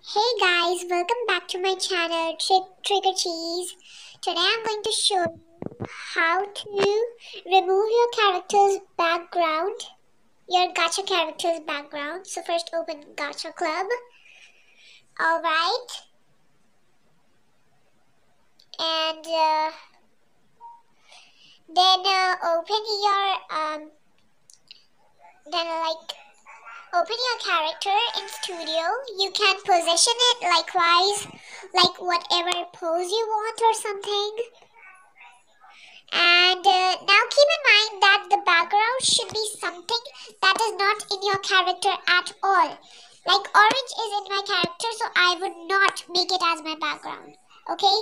Hey guys, welcome back to my channel Trick Trigger Cheese. Today I'm going to show you how to remove your character's background, your gacha character's background. So first open Gacha Club. Alright. And uh, then uh, open your, um, then like open your character in studio you can position it likewise like whatever pose you want or something. And uh, now keep in mind that the background should be something that is not in your character at all. Like orange is in my character so I would not make it as my background okay?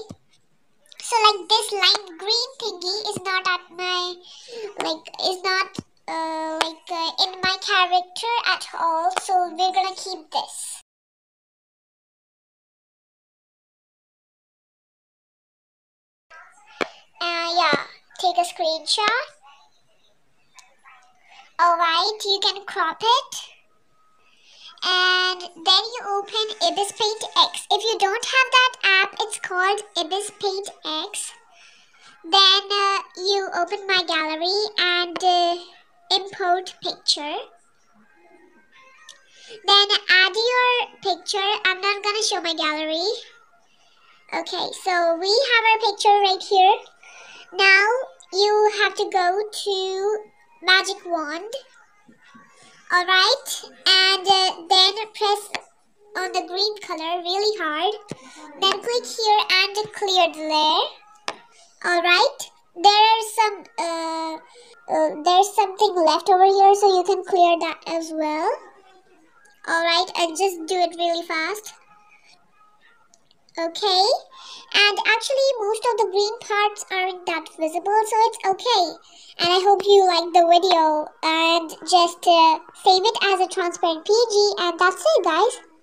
So like this lime green thingy is not at my like is not uh, like uh, in my character at all so we're gonna keep this. Uh, yeah take a screenshot. Alright you can crop it. And then you open Ibis Paint X. If you don't have that app it's called Ibis Paint X. Then uh, you open my gallery and uh, import picture. Then add your picture. I'm not gonna show my gallery. Okay so we have our picture right here. Now you have to go to magic wand. Alright and uh, then press on the green color really hard. Then click here and clear the layer. Alright there are some uh, there's something left over here so you can clear that as well. Alright and just do it really fast. Okay and actually most of the green parts aren't that visible so it's okay. And I hope you like the video and just uh, save it as a transparent PNG and that's it guys